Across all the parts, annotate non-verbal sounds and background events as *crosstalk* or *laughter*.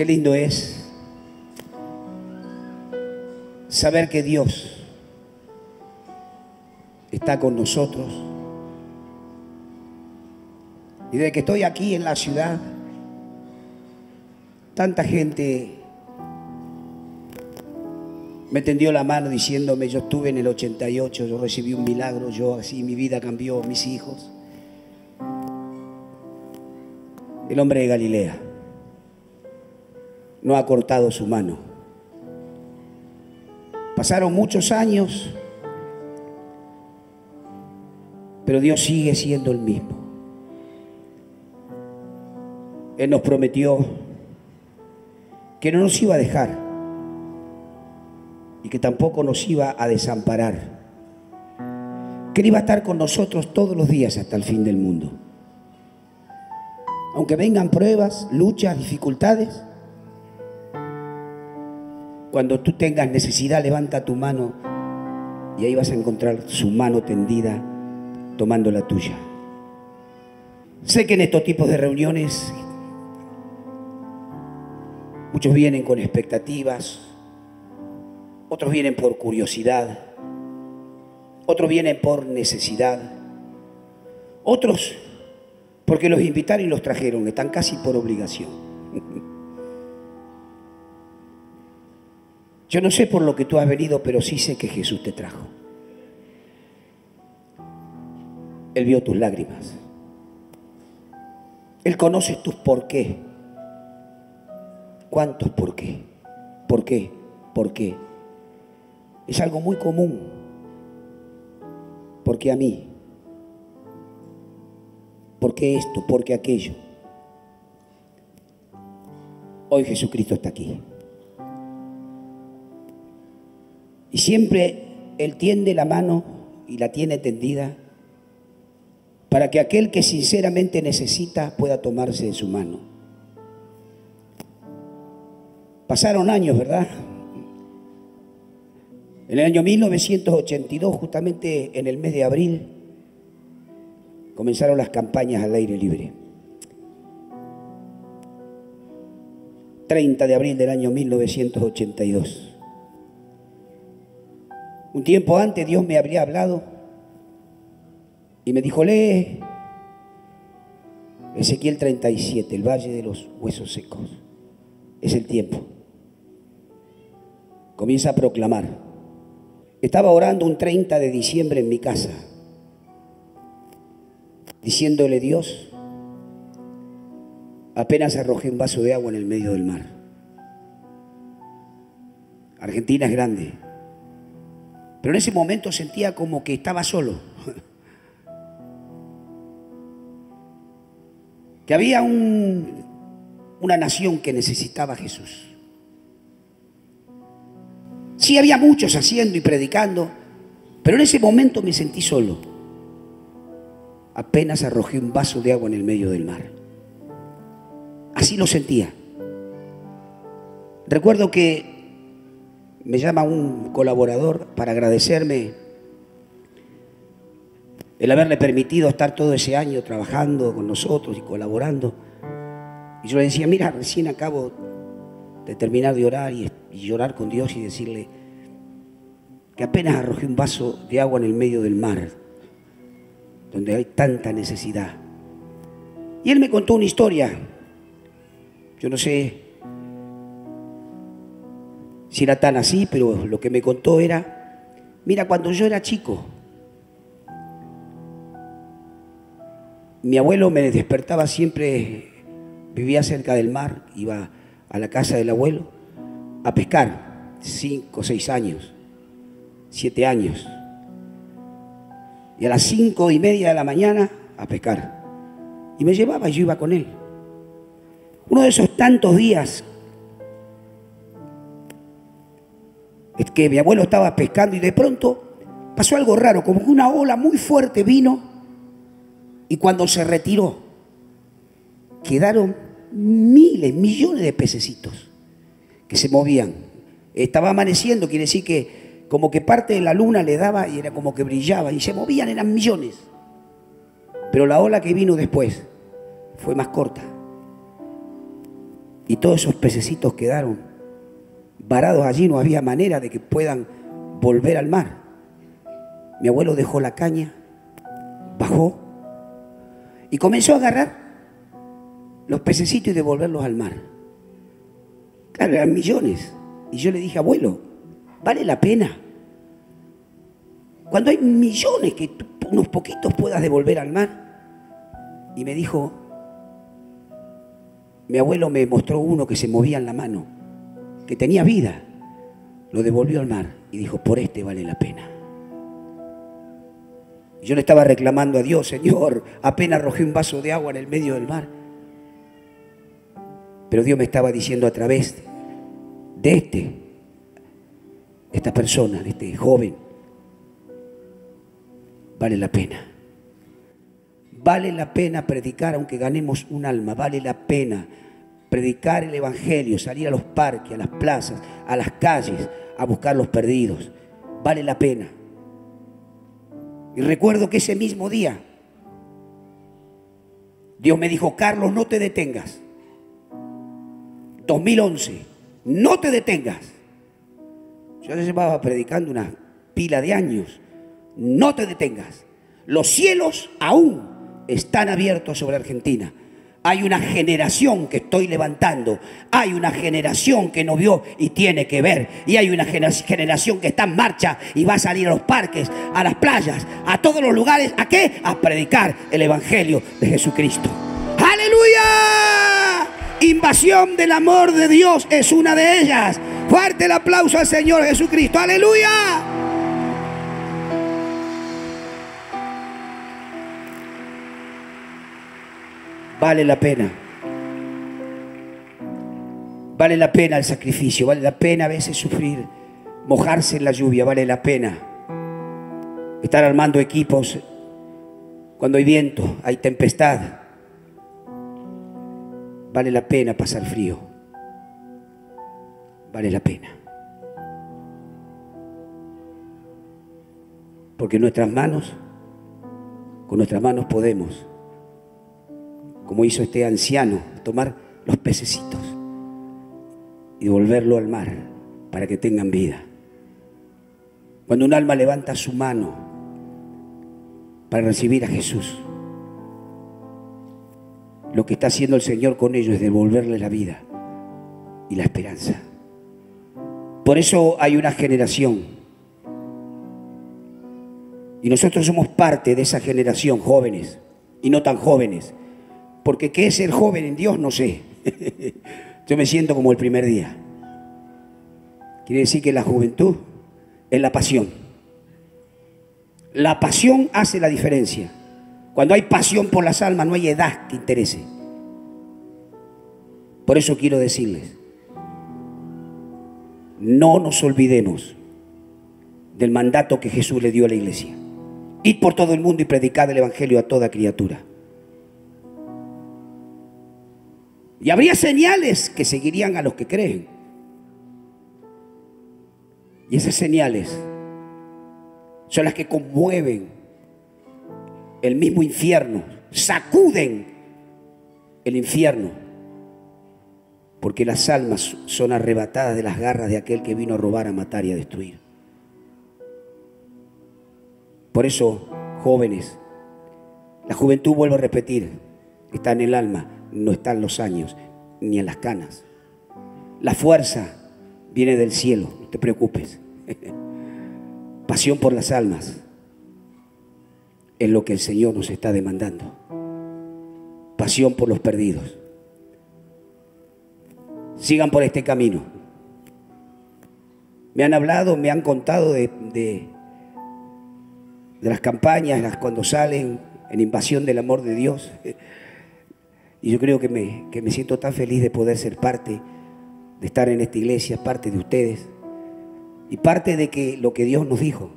Qué lindo es saber que Dios está con nosotros. Y desde que estoy aquí en la ciudad, tanta gente me tendió la mano diciéndome, yo estuve en el 88, yo recibí un milagro, yo así mi vida cambió, mis hijos. El hombre de Galilea no ha cortado su mano. Pasaron muchos años, pero Dios sigue siendo el mismo. Él nos prometió que no nos iba a dejar y que tampoco nos iba a desamparar, que Él iba a estar con nosotros todos los días hasta el fin del mundo. Aunque vengan pruebas, luchas, dificultades, cuando tú tengas necesidad, levanta tu mano y ahí vas a encontrar su mano tendida tomando la tuya. Sé que en estos tipos de reuniones muchos vienen con expectativas, otros vienen por curiosidad, otros vienen por necesidad, otros porque los invitaron y los trajeron, están casi por obligación. Yo no sé por lo que tú has venido, pero sí sé que Jesús te trajo. Él vio tus lágrimas. Él conoce tus por qué. ¿Cuántos por qué? ¿Por qué? ¿Por qué? Es algo muy común. Porque a mí. ¿Por qué esto? ¿Por qué aquello? Hoy Jesucristo está aquí. Y siempre Él tiende la mano y la tiene tendida para que aquel que sinceramente necesita pueda tomarse de su mano. Pasaron años, ¿verdad? En el año 1982, justamente en el mes de abril, comenzaron las campañas al aire libre. 30 de abril del año 1982. Un tiempo antes Dios me habría hablado y me dijo, lee Ezequiel 37, el valle de los huesos secos. Es el tiempo. Comienza a proclamar. Estaba orando un 30 de diciembre en mi casa, diciéndole Dios, apenas arrojé un vaso de agua en el medio del mar. Argentina es grande, pero en ese momento sentía como que estaba solo. *laughs* Que había un, una nación que necesitaba a Jesús. Sí había muchos haciendo y predicando, pero en ese momento me sentí solo. Apenas arrojé un vaso de agua en el medio del mar. Así lo sentía. Recuerdo que me llama un colaborador para agradecerme el haberle permitido estar todo ese año trabajando con nosotros y colaborando. Y yo le decía, mira, recién acabo de terminar de orar y, llorar con Dios y decirle que apenas arrojé un vaso de agua en el medio del mar, donde hay tanta necesidad. Y él me contó una historia. Yo no sé si era tan así, pero lo que me contó era, mira, cuando yo era chico, mi abuelo me despertaba siempre, vivía cerca del mar, iba a la casa del abuelo a pescar, cinco, seis años, siete años. Y a las cinco y media de la mañana a pescar. Y me llevaba y yo iba con él. Uno de esos tantos días que mi abuelo estaba pescando y de pronto pasó algo raro, como que una ola muy fuerte vino y cuando se retiró quedaron miles, millones de pececitos que se movían. Estaba amaneciendo, quiere decir que como que parte de la luna le daba y era como que brillaba y se movían, eran millones. Pero la ola que vino después fue más corta. Y todos esos pececitos quedaron varados allí, no había manera de que puedan volver al mar. Mi abuelo dejó la caña, bajó y comenzó a agarrar los pececitos y devolverlos al mar. Claro, eran millones. Y yo le dije, abuelo, vale la pena. Cuando hay millones que unos poquitos puedas devolver al mar. Y me dijo, mi abuelo me mostró uno que se movía en la mano, que tenía vida. Lo devolvió al mar y dijo, por este vale la pena. Yo le estaba reclamando a Dios, Señor, apenas arrojé un vaso de agua en el medio del mar. Pero Dios me estaba diciendo a través de este, esta persona, de este joven, vale la pena. Vale la pena predicar aunque ganemos un alma, vale la pena predicar el Evangelio, salir a los parques, a las plazas, a las calles, a buscar los perdidos. Vale la pena. Y recuerdo que ese mismo día Dios me dijo, Carlos, no te detengas. 2011, no te detengas. Yo llevaba predicando una pila de años. No te detengas. Los cielos aún están abiertos sobre Argentina. Hay una generación que estoy levantando. Hay una generación que no vio y tiene que ver. Y hay una generación que está en marcha y va a salir a los parques, a las playas, a todos los lugares. ¿A qué? A predicar el Evangelio de Jesucristo. ¡Aleluya! Invasión del amor de Dios es una de ellas. Fuerte el aplauso al Señor Jesucristo. ¡Aleluya! Vale la pena. Vale la pena el sacrificio, vale la pena a veces sufrir, mojarse en la lluvia, vale la pena. Estar armando equipos cuando hay viento, hay tempestad. Vale la pena pasar frío. Vale la pena. Porque nuestras manos, con nuestras manos podemos como hizo este anciano, tomar los pececitos y devolverlo al mar para que tengan vida. Cuando un alma levanta su mano para recibir a Jesús, lo que está haciendo el Señor con ellos es devolverle la vida y la esperanza. Por eso hay una generación. Y nosotros somos parte de esa generación, jóvenes y no tan jóvenes, porque qué es ser joven en Dios, no sé. *laughs* Yo me siento como el primer día. Quiere decir que la juventud es la pasión. La pasión hace la diferencia. Cuando hay pasión por las almas, no hay edad que interese. Por eso quiero decirles, no nos olvidemos del mandato que Jesús le dio a la iglesia. Id por todo el mundo y predicad el Evangelio a toda criatura. Y habría señales que seguirían a los que creen. Y esas señales son las que conmueven el mismo infierno, sacuden el infierno, porque las almas son arrebatadas de las garras de aquel que vino a robar, a matar y a destruir. Por eso, jóvenes, la juventud, vuelvo a repetir, está en el alma, no están los años ni en las canas. La fuerza viene del cielo, no te preocupes. *laughs* Pasión por las almas es lo que el Señor nos está demandando. Pasión por los perdidos. Sigan por este camino. Me han hablado, me han contado de, de, las campañas, las cuando salen en invasión del amor de Dios. *laughs* Y yo creo que me, que me siento tan feliz de poder ser parte, de estar en esta iglesia, parte de ustedes. Y parte de que lo que Dios nos dijo,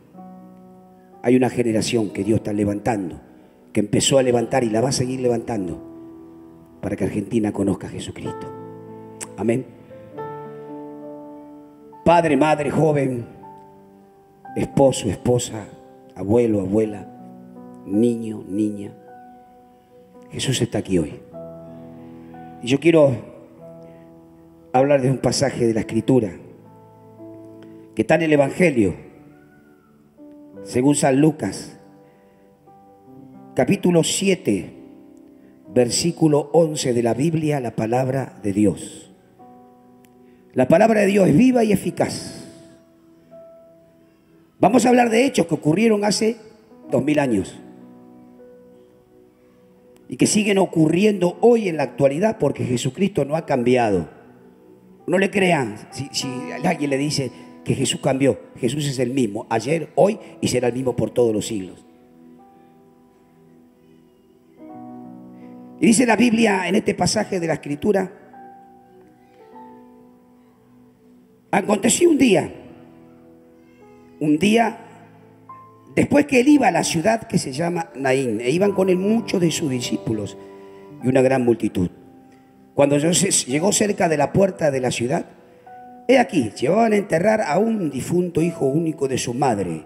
hay una generación que Dios está levantando, que empezó a levantar y la va a seguir levantando para que Argentina conozca a Jesucristo. Amén. Padre, madre, joven, esposo, esposa, abuelo, abuela, niño, niña. Jesús está aquí hoy. Y yo quiero hablar de un pasaje de la Escritura que está en el Evangelio, según San Lucas, capítulo 7, versículo 11 de la Biblia, la palabra de Dios. La palabra de Dios es viva y eficaz. Vamos a hablar de hechos que ocurrieron hace dos mil años y que siguen ocurriendo hoy en la actualidad porque Jesucristo no ha cambiado. No le crean si, si alguien le dice que Jesús cambió. Jesús es el mismo, ayer, hoy y será el mismo por todos los siglos. Y dice la Biblia en este pasaje de la Escritura, aconteció un día, un día después que él iba a la ciudad que se llama Naín, e iban con él muchos de sus discípulos y una gran multitud. Cuando llegó cerca de la puerta de la ciudad, he aquí, llevaban a enterrar a un difunto hijo único de su madre,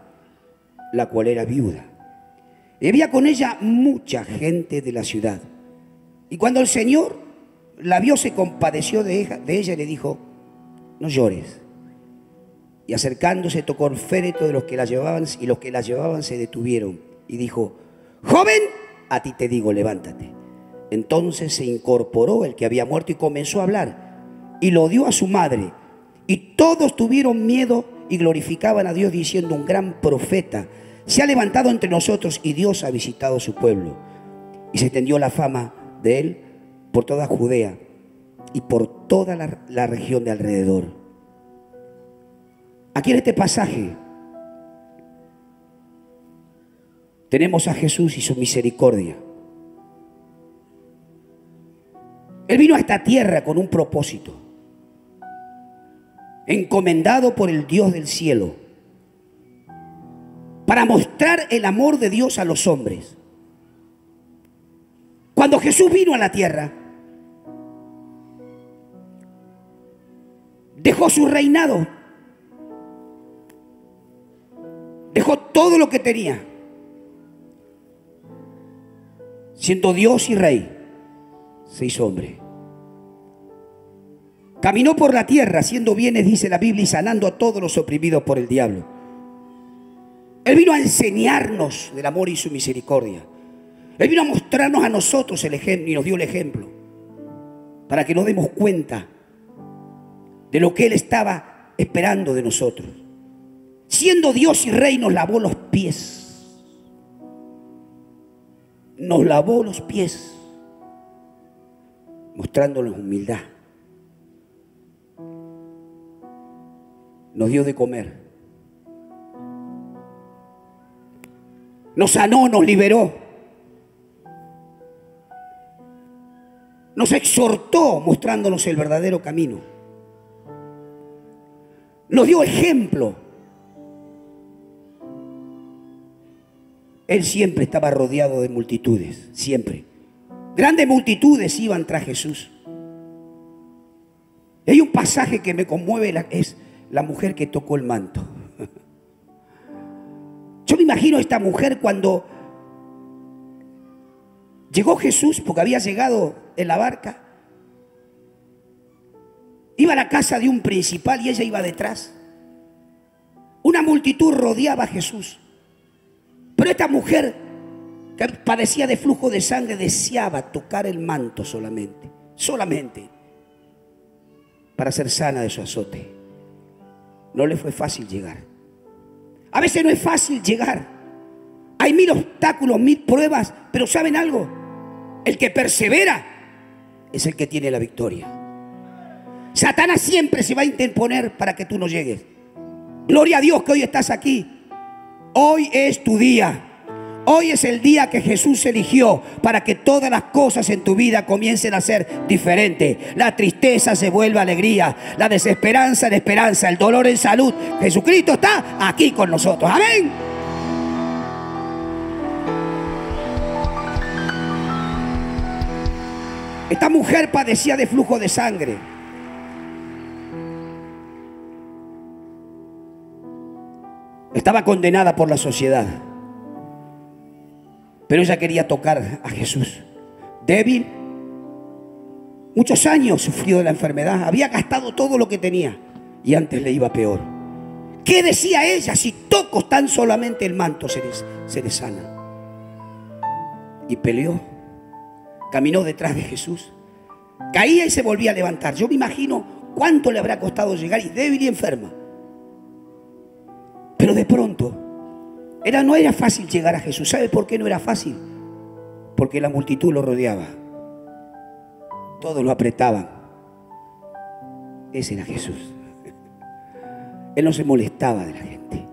la cual era viuda. Y había con ella mucha gente de la ciudad. Y cuando el Señor la vio, se compadeció de ella, y le dijo, no llores. Y acercándose tocó el féretro de los que la llevaban y los que la llevaban se detuvieron. Y dijo, joven, a ti te digo, levántate. Entonces se incorporó el que había muerto y comenzó a hablar. Y lo dio a su madre. Y todos tuvieron miedo y glorificaban a Dios diciendo, un gran profeta se ha levantado entre nosotros y Dios ha visitado su pueblo. Y se extendió la fama de él por toda Judea y por toda la, región de alrededor. Aquí en este pasaje tenemos a Jesús y su misericordia. Él vino a esta tierra con un propósito, encomendado por el Dios del cielo, para mostrar el amor de Dios a los hombres. Cuando Jesús vino a la tierra, dejó su reinado, dejó todo lo que tenía, siendo Dios y rey, se hizo hombre. Caminó por la tierra haciendo bienes, dice la Biblia, y sanando a todos los oprimidos por el diablo. Él vino a enseñarnos del amor y su misericordia. Él vino a mostrarnos a nosotros el ejemplo y nos dio el ejemplo para que nos demos cuenta de lo que Él estaba esperando de nosotros. Siendo Dios y Rey nos lavó los pies. Nos lavó los pies, mostrándonos humildad. Nos dio de comer. Nos sanó, nos liberó. nos exhortó mostrándonos el verdadero camino. Nos dio ejemplo. Él siempre estaba rodeado de multitudes, siempre. Grandes multitudes iban tras Jesús. hay un pasaje que me conmueve, es la mujer que tocó el manto. Yo me imagino a esta mujer cuando llegó Jesús, porque había llegado en la barca. Iba a la casa de un principal y ella iba detrás. Una multitud rodeaba a Jesús. Pero esta mujer que padecía de flujo de sangre deseaba tocar el manto solamente, solamente, para ser sana de su azote. No le fue fácil llegar. A veces no es fácil llegar. Hay mil obstáculos, mil pruebas, pero ¿saben algo? El que persevera es el que tiene la victoria. Satanás siempre se va a interponer para que tú no llegues. Gloria a Dios que hoy estás aquí. Hoy es tu día. Hoy es el día que Jesús eligió para que todas las cosas en tu vida comiencen a ser diferentes. La tristeza se vuelve alegría, la desesperanza en esperanza, el dolor en salud. Jesucristo está aquí con nosotros. Amén. Esta mujer padecía de flujo de sangre. Estaba condenada por la sociedad. Pero ella quería tocar a Jesús. Débil, Muchos años sufrió de la enfermedad, había gastado todo lo que tenía y antes le iba peor. ¿Qué decía ella? Si toco tan solamente el manto, seré, sana. Y peleó, caminó detrás de Jesús, caía y se volvía a levantar. Yo me imagino cuánto le habrá costado llegar y débil y enferma. Pero de pronto, era, no era fácil llegar a Jesús. ¿Sabe por qué no era fácil? Porque la multitud lo rodeaba. Todos lo apretaban. Ese era Jesús. Él no se molestaba de la gente.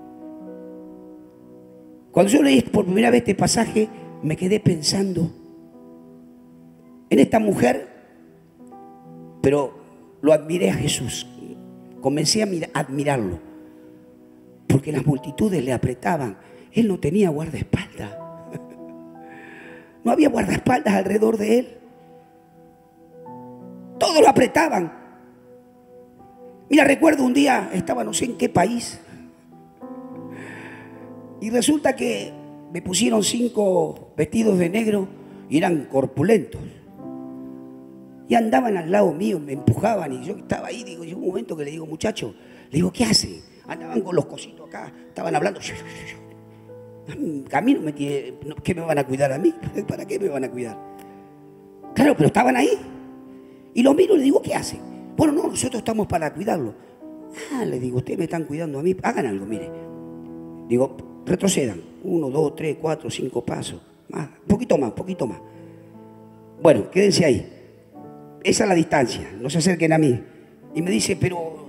Cuando yo leí por primera vez este pasaje, me quedé pensando en esta mujer, pero lo admiré a Jesús. Comencé a admirarlo, porque las multitudes le apretaban. Él no tenía guardaespaldas. No había guardaespaldas alrededor de él. Todos lo apretaban. Mira, recuerdo un día, estaba no sé en qué país, y resulta que me pusieron cinco vestidos de negro y eran corpulentos. Y andaban al lado mío, me empujaban y yo estaba ahí, digo, llegó un momento que le digo, muchacho, le digo, ¿qué hace? Andaban con los cositos acá, estaban hablando. A mí no me tiene, ¿qué me van a cuidar a mí? *laughs* ¿Para qué me van a cuidar? Claro, pero estaban ahí. Y lo miro y le digo, ¿qué hace? Bueno, no, nosotros estamos para cuidarlo. Ah, le digo, ustedes me están cuidando a mí, hagan algo, mire. Digo, retrocedan. Uno, dos, tres, cuatro, cinco pasos. Más, poquito más, poquito más. Bueno, quédense ahí. Esa es la distancia, no se acerquen a mí. Y me dice, pero,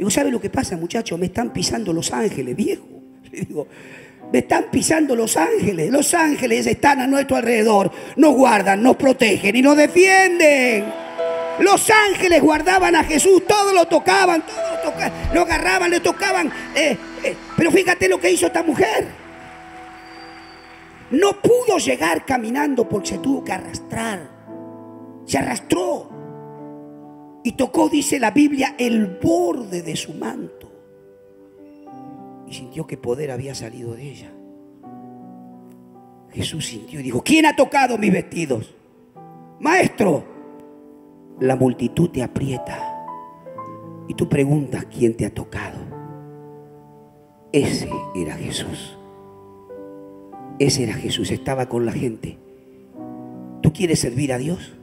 digo, ¿sabe lo que pasa, muchachos? Me están pisando los ángeles, viejo. Le digo, me están pisando los ángeles. Los ángeles están a nuestro alrededor, nos guardan, nos protegen y nos defienden. Los ángeles guardaban a Jesús, todos lo tocaban, todos lo, tocaban, lo agarraban, le tocaban. Eh, eh, pero fíjate lo que hizo esta mujer. No pudo llegar caminando porque se tuvo que arrastrar. Se arrastró. Y tocó, dice la Biblia, el borde de su manto. Y sintió que poder había salido de ella. Jesús sintió y dijo, ¿quién ha tocado mis vestidos? Maestro, la multitud te aprieta y tú preguntas quién te ha tocado. Ese era Jesús. Ese era Jesús, estaba con la gente. ¿Tú quieres servir a Dios?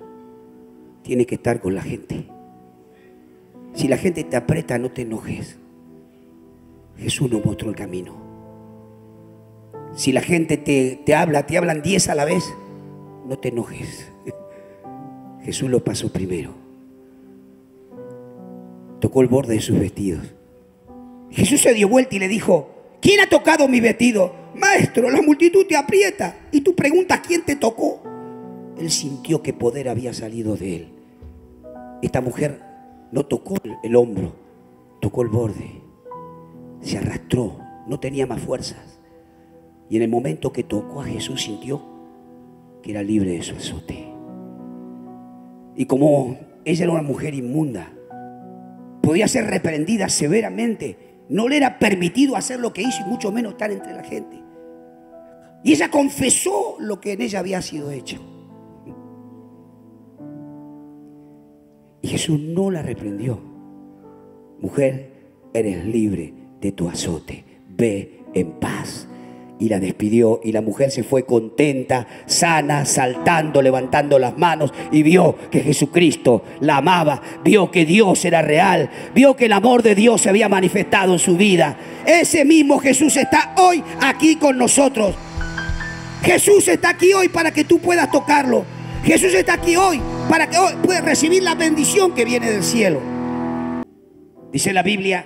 Tienes que estar con la gente. Si la gente te aprieta, no te enojes. Jesús nos mostró el camino. Si la gente te, te habla, te hablan diez a la vez, no te enojes. *laughs* Jesús lo pasó primero. Tocó el borde de sus vestidos. Jesús se dio vuelta y le dijo, ¿quién ha tocado mi vestido? Maestro, la multitud te aprieta y tú preguntas quién te tocó. Él sintió que poder había salido de él. Esta mujer no tocó el hombro, tocó el borde. Se arrastró, no tenía más fuerzas. Y en el momento que tocó a Jesús sintió que era libre de su azote. Y como ella era una mujer inmunda, podía ser reprendida severamente. No le era permitido hacer lo que hizo y mucho menos estar entre la gente. Y ella confesó lo que en ella había sido hecho. Y Jesús no la reprendió. Mujer, eres libre de tu azote. Ve en paz y la despidió y la mujer se fue contenta, sana, saltando, levantando las manos y vio que Jesucristo la amaba, vio que Dios era real, vio que el amor de Dios se había manifestado en su vida. Ese mismo Jesús está hoy aquí con nosotros. Jesús está aquí hoy para que tú puedas tocarlo. Jesús está aquí hoy para que hoy puedas recibir la bendición que viene del cielo. Dice la Biblia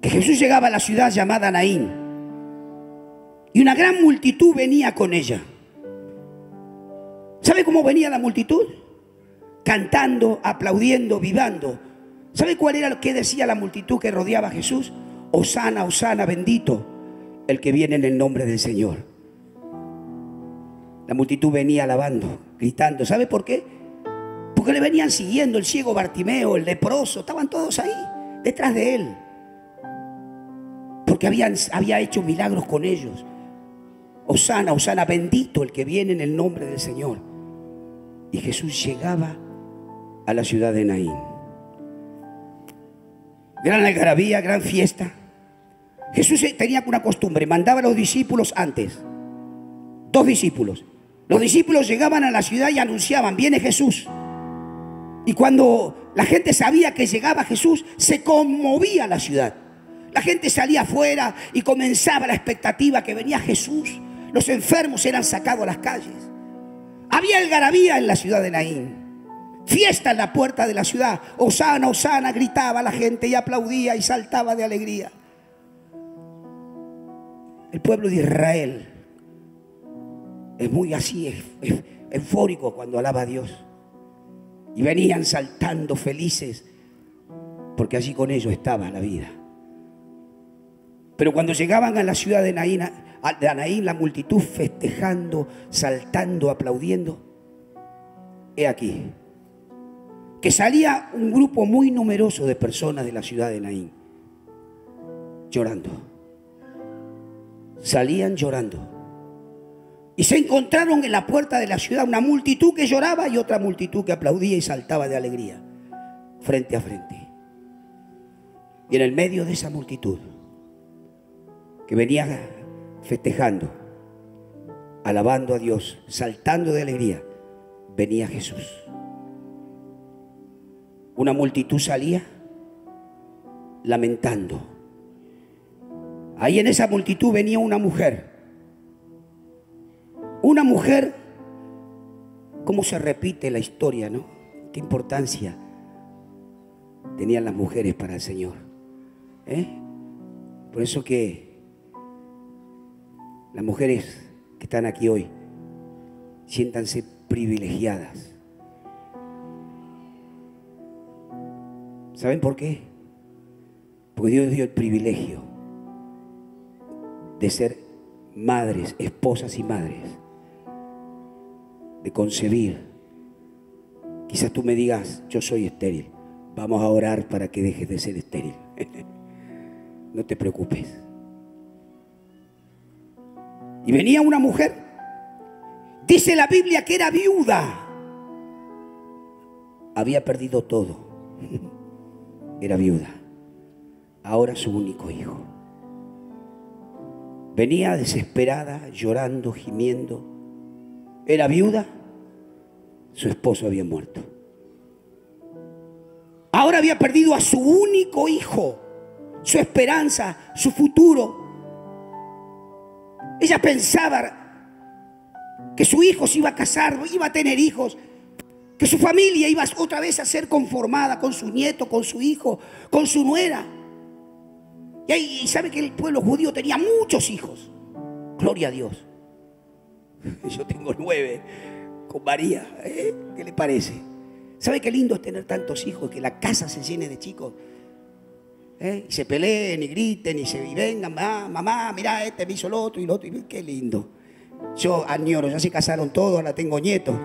que Jesús llegaba a la ciudad llamada Naín y una gran multitud venía con ella. ¿Sabe cómo venía la multitud? Cantando, aplaudiendo, vivando. ¿Sabe cuál era lo que decía la multitud que rodeaba a Jesús? Osana, Osana, bendito el que viene en el nombre del Señor. La multitud venía alabando, gritando. ¿Sabe por qué? Porque le venían siguiendo el ciego Bartimeo, el leproso, estaban todos ahí, detrás de él. Porque habían, había hecho milagros con ellos. Osana, Osana, bendito el que viene en el nombre del Señor. Y Jesús llegaba a la ciudad de Naín. Gran algarabía, gran fiesta. Jesús tenía una costumbre, mandaba a los discípulos antes, dos discípulos. Los discípulos llegaban a la ciudad y anunciaban, viene Jesús. Y cuando la gente sabía que llegaba Jesús, se conmovía la ciudad. La gente salía afuera y comenzaba la expectativa que venía Jesús. Los enfermos eran sacados a las calles. Había algarabía en la ciudad de Naín. Fiesta en la puerta de la ciudad. Osana, Osana, gritaba la gente y aplaudía y saltaba de alegría. El pueblo de Israel es muy así, eufórico cuando alaba a Dios. Y venían saltando felices, porque allí con ellos estaba la vida. Pero cuando llegaban a la ciudad de Naín, de Anaín, la multitud festejando, saltando, aplaudiendo, he aquí, que salía un grupo muy numeroso de personas de la ciudad de Naín, llorando. Salían llorando. Y se encontraron en la puerta de la ciudad una multitud que lloraba y otra multitud que aplaudía y saltaba de alegría, frente a frente. Y en el medio de esa multitud que venía festejando, alabando a Dios, saltando de alegría, venía Jesús. Una multitud salía lamentando. Ahí en esa multitud venía una mujer una mujer, ¿cómo se repite la historia, no? ¿Qué importancia tenían las mujeres para el Señor? ¿Eh? Por eso que las mujeres que están aquí hoy, siéntanse privilegiadas. ¿Saben por qué? Porque Dios dio el privilegio de ser madres, esposas y madres de concebir. Quizás tú me digas, yo soy estéril. Vamos a orar para que dejes de ser estéril. *laughs* no te preocupes. Y venía una mujer. Dice la Biblia que era viuda. Había perdido todo. *laughs* era viuda. Ahora su único hijo. Venía desesperada, llorando, gimiendo era viuda, su esposo había muerto. Ahora había perdido a su único hijo, su esperanza, su futuro. Ella pensaba que su hijo se iba a casar, iba a tener hijos, que su familia iba otra vez a ser conformada con su nieto, con su hijo, con su nuera. Y, ahí, sabe que el pueblo judío tenía muchos hijos. Gloria a Dios. *laughs* Yo tengo nueve con María. ¿eh? ¿Qué le parece? ¿Sabe qué lindo es tener tantos hijos? Que la casa se llene de chicos. ¿eh? Y se peleen y griten y se vengan, ah, mamá, mira, este me hizo el otro y el otro. qué lindo. Yo añoro, ya se casaron todos, ahora tengo nietos.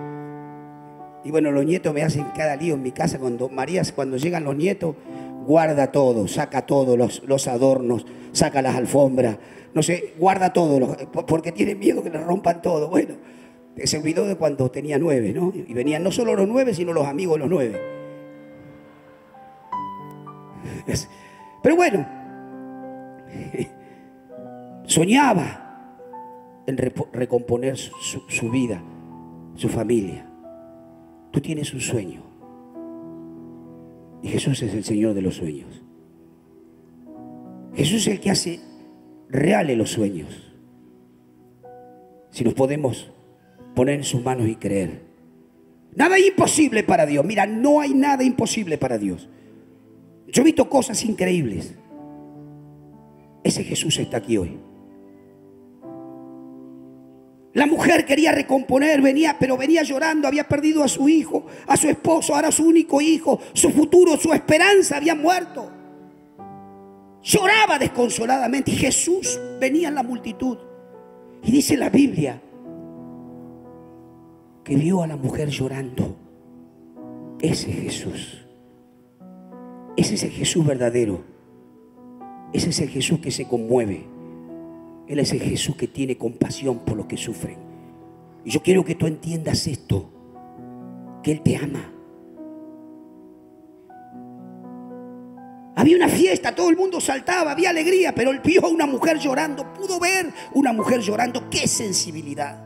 Y bueno, los nietos me hacen cada lío en mi casa. Cuando María, cuando llegan los nietos, guarda todo, saca todos los, los adornos, saca las alfombras, no sé, guarda todo, porque tiene miedo que le rompan todo. Bueno, se olvidó de cuando tenía nueve, ¿no? Y venían no solo los nueve, sino los amigos de los nueve. Pero bueno, *laughs* soñaba en recomponer su, su vida, su familia. Tú tienes un sueño. Y Jesús es el Señor de los sueños. Jesús es el que hace reales los sueños. Si nos podemos poner en sus manos y creer. Nada es imposible para Dios. Mira, no hay nada imposible para Dios. Yo he visto cosas increíbles. Ese Jesús está aquí hoy. La mujer quería recomponer, venía, pero venía llorando, había perdido a su hijo, a su esposo, ahora su único hijo, su futuro, su esperanza había muerto. Lloraba desconsoladamente y Jesús venía en la multitud. Y dice la Biblia que vio a la mujer llorando. Ese Jesús. Ese es el Jesús verdadero. Ese es el Jesús que se conmueve. Él es el Jesús que tiene compasión por los que sufren. Y yo quiero que tú entiendas esto, que Él te ama, Había una fiesta, todo el mundo saltaba, había alegría, pero él vio a una mujer llorando, pudo ver una mujer llorando. ¡Qué sensibilidad!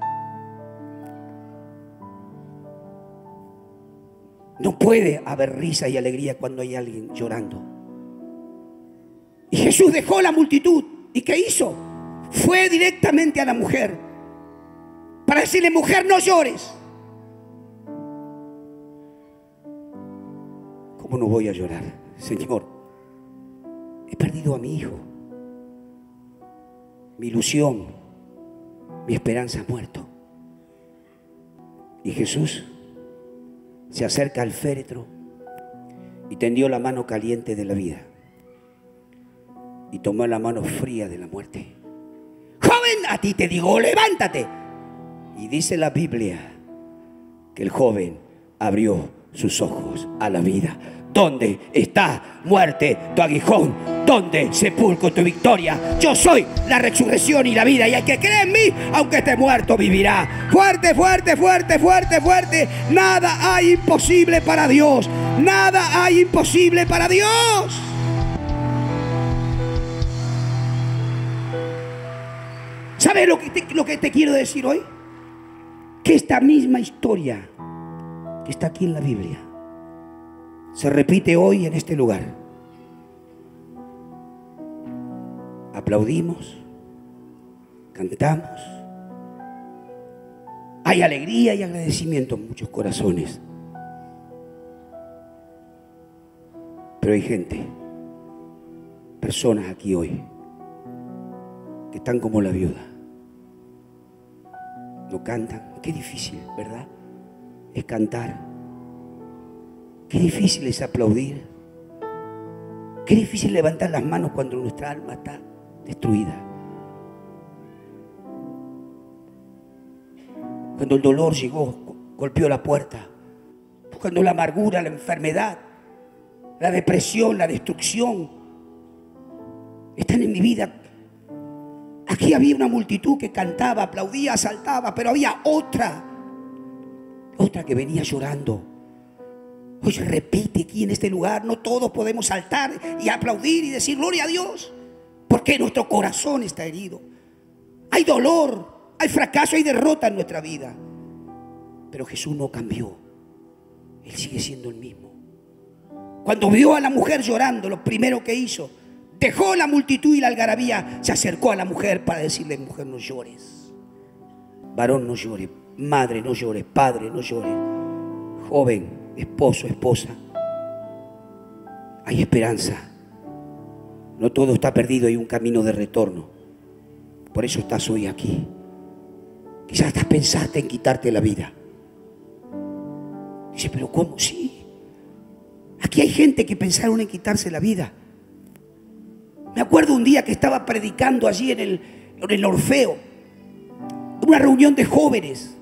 No puede haber risa y alegría cuando hay alguien llorando. Y Jesús dejó la multitud. ¿Y qué hizo? Fue directamente a la mujer para decirle, mujer, no llores. ¿Cómo no voy a llorar, Señor? A mi hijo. Mi ilusión, mi esperanza ha muerto. Y Jesús se acerca al féretro y tendió la mano caliente de la vida y tomó la mano fría de la muerte. Joven, a ti te digo, levántate. Y dice la Biblia que el joven abrió sus ojos a la vida. ¿Dónde está muerte tu aguijón? ¿Dónde sepulcro tu victoria? Yo soy la resurrección y la vida. Y el que cree en mí, aunque esté muerto, vivirá. Fuerte, fuerte, fuerte, fuerte, fuerte. Nada hay imposible para Dios. Nada hay imposible para Dios. ¿Sabes lo que, te, quiero decir hoy? Que esta misma historia está aquí en la Biblia se repite hoy en este lugar. Aplaudimos, cantamos. Hay alegría y agradecimiento en muchos corazones. Pero hay gente, personas aquí hoy, que están como la viuda. No cantan. Qué difícil, ¿verdad? Es cantar Qué difícil es aplaudir. Qué difícil levantar las manos cuando nuestra alma está destruida. Cuando el dolor llegó, golpeó la puerta. Cuando la amargura, la enfermedad, la depresión, la destrucción están en mi vida. Aquí había una multitud que cantaba, aplaudía, saltaba, pero había otra, otra que venía llorando Hoy repite aquí en este lugar, no todos podemos saltar y aplaudir y decir gloria a Dios, porque nuestro corazón está herido. Hay dolor, hay fracaso, hay derrota en nuestra vida. Pero Jesús no cambió. Él sigue siendo el mismo. Cuando vio a la mujer llorando, lo primero que hizo, dejó la multitud y la algarabía, se acercó a la mujer para decirle, mujer, no llores. Varón, no llores. Madre, no llores. Padre, no llores. Joven, esposo, esposa, hay esperanza. No todo está perdido, hay un camino de retorno. Por eso estás hoy aquí. Quizás estás pensaste en quitarte la vida. Dice, pero ¿cómo? Sí. Aquí hay gente que pensaron en quitarse la vida. Me acuerdo un día que estaba predicando allí en el, en el Orfeo, una reunión de jóvenes.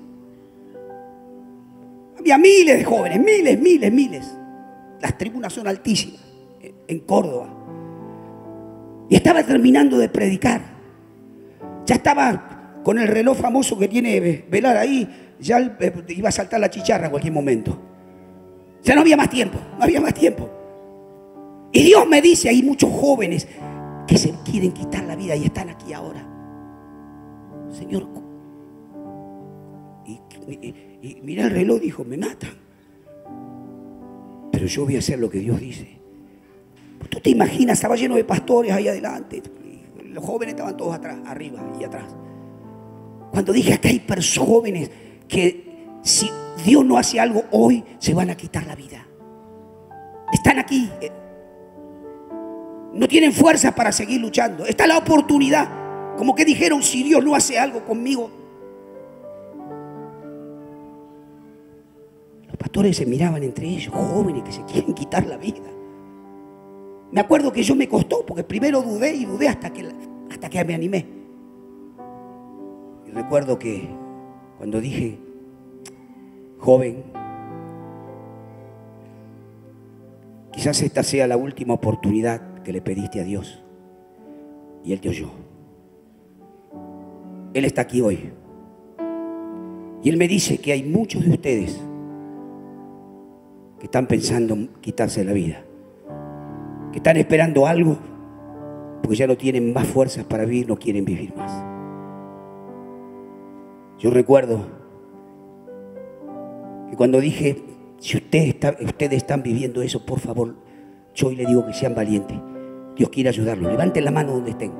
Había miles de jóvenes, miles, miles, miles. Las tribunas son altísimas en Córdoba. Y estaba terminando de predicar. Ya estaba con el reloj famoso que tiene velar ahí. Ya eh, iba a saltar la chicharra en cualquier momento. Ya no había más tiempo, no había más tiempo. Y Dios me dice, hay muchos jóvenes que se quieren quitar la vida y están aquí ahora. Señor, y mira el reloj, dijo, me matan. Pero yo voy a hacer lo que Dios dice. Tú te imaginas, estaba lleno de pastores ahí adelante. Los jóvenes estaban todos atrás, arriba y atrás. Cuando dije que hay personas jóvenes que si Dios no hace algo hoy, se van a quitar la vida. Están aquí. No tienen fuerza para seguir luchando. Está la oportunidad. Como que dijeron, si Dios no hace algo conmigo, pastores se miraban entre ellos, jóvenes que se quieren quitar la vida. Me acuerdo que yo me costó, porque primero dudé y dudé hasta que, hasta que me animé. Y recuerdo que cuando dije, joven, quizás esta sea la última oportunidad que le pediste a Dios. Y Él te oyó. Él está aquí hoy. Y Él me dice que hay muchos de ustedes que están pensando en quitarse la vida. que están esperando algo, porque ya no tienen más fuerzas para vivir, no quieren vivir más. Yo recuerdo que cuando dije, si ustedes están viviendo eso, por favor, yo hoy le digo que sean valientes. Dios quiere ayudarlos. Levanten la mano donde estén.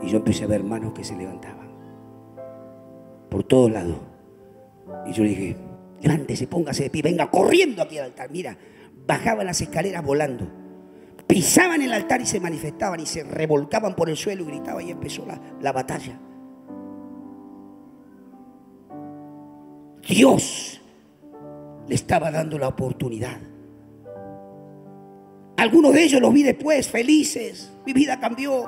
Y yo empecé a ver manos que se levantaban. Por todos lados. Y yo dije, levántese, póngase de pie, venga corriendo aquí al altar. Mira, bajaban las escaleras volando. Pisaban el altar y se manifestaban y se revolcaban por el suelo y gritaban y empezó la, la batalla. Dios le estaba dando la oportunidad. Algunos de ellos los vi después, felices. Mi vida cambió.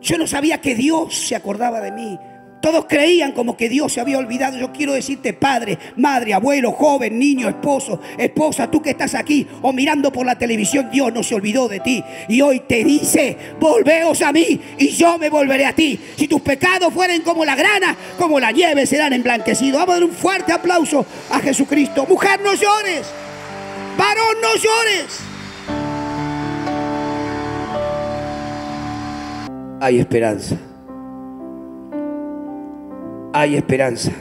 Yo no sabía que Dios se acordaba de mí. Todos creían como que Dios se había olvidado. Yo quiero decirte, padre, madre, abuelo, joven, niño, esposo, esposa, tú que estás aquí o mirando por la televisión, Dios no se olvidó de ti. Y hoy te dice, volveos a mí y yo me volveré a ti. Si tus pecados fueren como la grana, como la nieve, serán emblanquecidos. Vamos a dar un fuerte aplauso a Jesucristo. Mujer, no llores. Varón, no llores. Hay esperanza hay esperanza.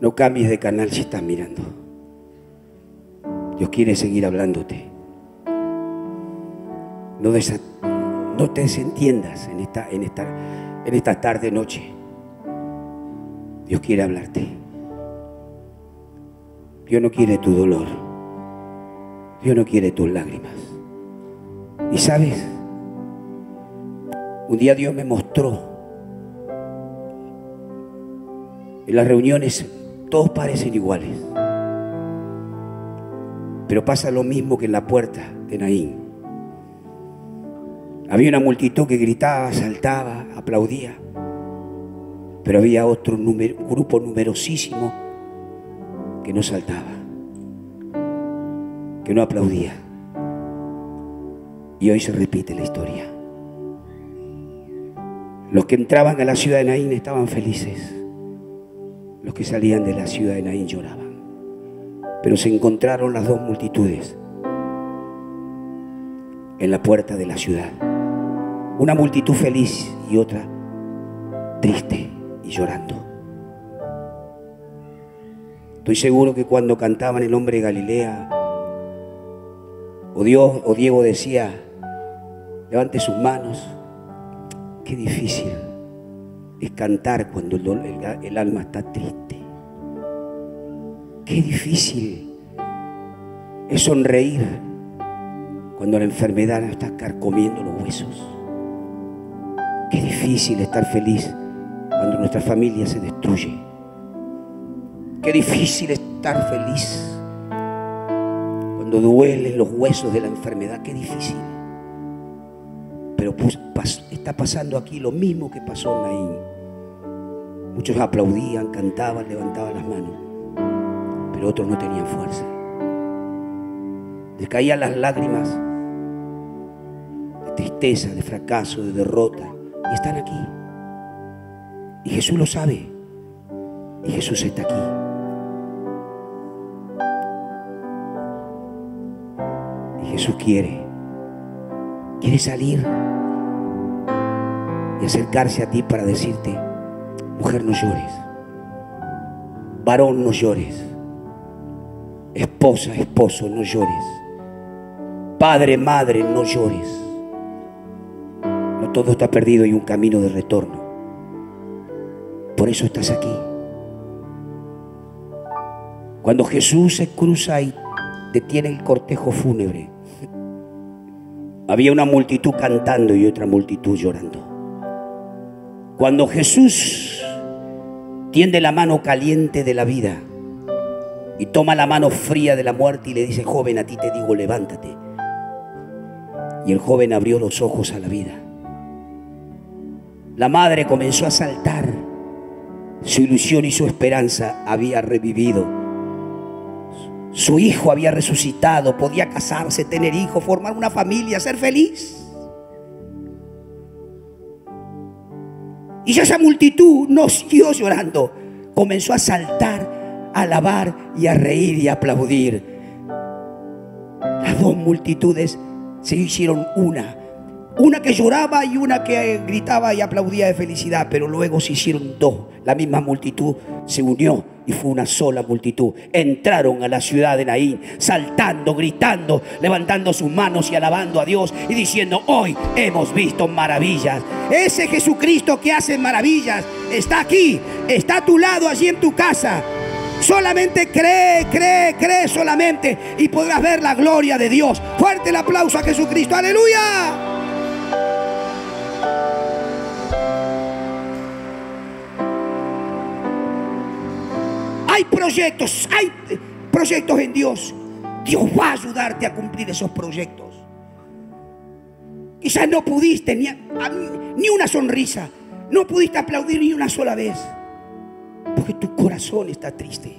No cambies de canal si estás mirando. Dios quiere seguir hablándote. No, no te desentiendas en esta, en, esta, en esta tarde, noche. Dios quiere hablarte. Dios no quiere tu dolor. Dios no quiere tus lágrimas. Y sabes, un día Dios me mostró. En las reuniones todos parecen iguales. Pero pasa lo mismo que en la puerta de Naín. Había una multitud que gritaba, saltaba, aplaudía. Pero había otro grupo numerosísimo que no saltaba, que no aplaudía. Y hoy se repite la historia. Los que entraban a la ciudad de Naín estaban felices. Los que salían de la ciudad de Naín lloraban. Pero se encontraron las dos multitudes en la puerta de la ciudad. Una multitud feliz y otra triste y llorando. Estoy seguro que cuando cantaban el hombre de Galilea, o Dios o Diego decía, levante sus manos, Qué difícil es cantar cuando el, alma está triste. Qué difícil es sonreír cuando la enfermedad nos está carcomiendo los huesos. Qué difícil estar feliz cuando nuestra familia se destruye. Qué difícil estar feliz cuando duelen los huesos de la enfermedad. Qué difícil. Pero está pasando aquí lo mismo que pasó en Naín. Muchos aplaudían, cantaban, levantaban las manos, pero otros no tenían fuerza. Les caían las lágrimas de tristeza, de fracaso, de derrota, y están aquí. Y Jesús lo sabe, y Jesús está aquí. Y Jesús quiere, quiere salir y acercarse a ti para decirte, mujer no llores, varón no llores, esposa, esposo no llores, padre, madre no llores. No todo está perdido y un camino de retorno. Por eso estás aquí. Cuando Jesús se cruza y detiene el cortejo fúnebre, *laughs* había una multitud cantando y otra multitud llorando. Cuando Jesús tiende la mano caliente de la vida y toma la mano fría de la muerte y le dice, joven, a ti te digo, levántate. Y el joven abrió los ojos a la vida. La madre comenzó a saltar. Su ilusión y su esperanza había revivido. Su hijo había resucitado, podía casarse, tener hijos, formar una familia, ser feliz. Y esa multitud no siguió llorando. Comenzó a saltar, a alabar y a reír y a aplaudir. Las dos multitudes se hicieron una una que lloraba y una que gritaba y aplaudía de felicidad, pero luego se hicieron dos. La misma multitud se unió y fue una sola multitud. Entraron a la ciudad de Naín, saltando, gritando, levantando sus manos y alabando a Dios y diciendo, hoy hemos visto maravillas. Ese Jesucristo que hace maravillas está aquí, está a tu lado, allí en tu casa. Solamente cree, cree, cree solamente y podrás ver la gloria de Dios. Fuerte el aplauso a Jesucristo. Aleluya. Hay proyectos, hay proyectos en Dios. Dios va a ayudarte a cumplir esos proyectos. Quizás no pudiste ni, ni una sonrisa, no pudiste aplaudir ni una sola vez, porque tu corazón está triste.